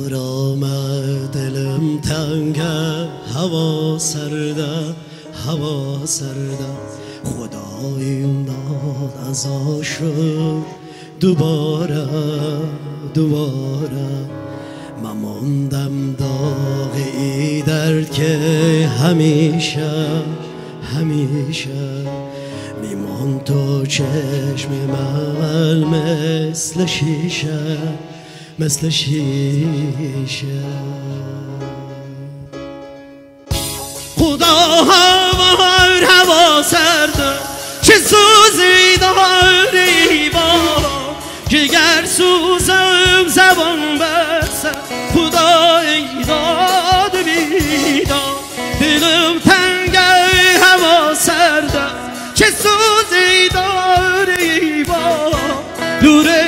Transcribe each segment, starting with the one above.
بهار آمد دلم تنگه هوا سرده هوا سرده خدای داد از شد دوباره دوباره. مماندم داغ ای درد که همیشه همیشه. میمان تو چشم من مثل شیشه. مثل شیشه. خدا هوا هوا سرده چه سوزی داری بابا. جگر سوزم زبان بسر خدا ای داد بیداد دلم تنگه هوا سرده. چه سوزی داری بابا. نورستانم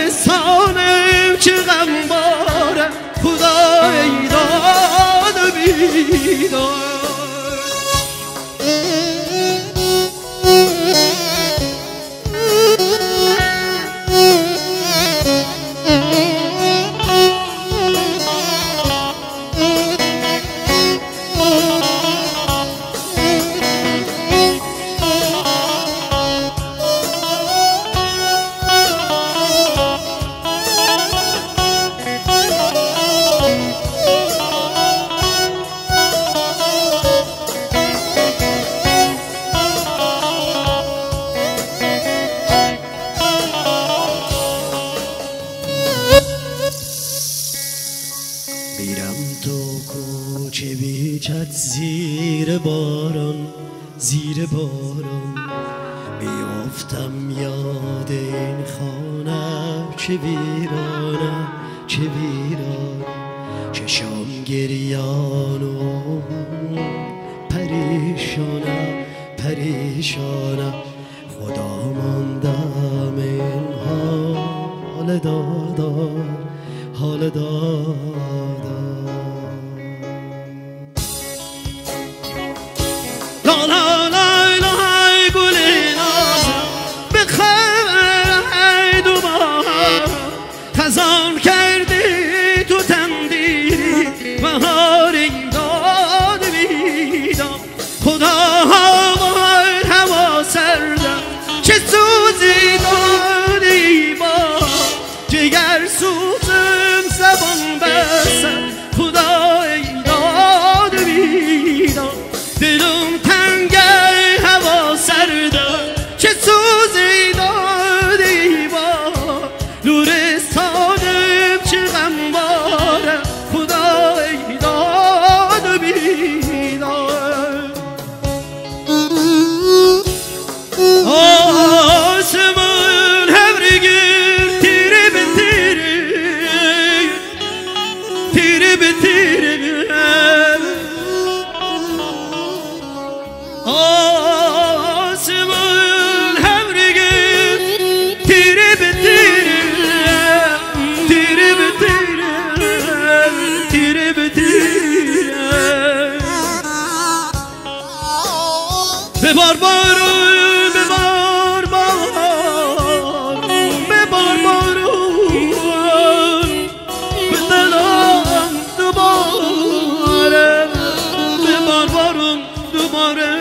میرم تو کوچه بیچت زیر باران زیر باران. بیافتم یاد این خانه چه ویرانه چه ویرانه. چشام گریان و پریشانه پریشانه. خدا ماندم این حال دادا حال دادا خزان کردی. تیره به تیره ببار بارون ببار بارون ببار بارون به دلم دوباره ببار بارون دوباره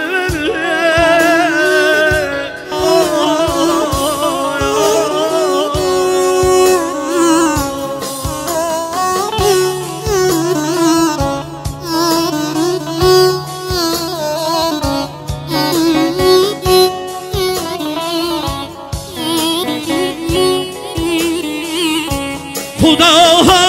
Oh,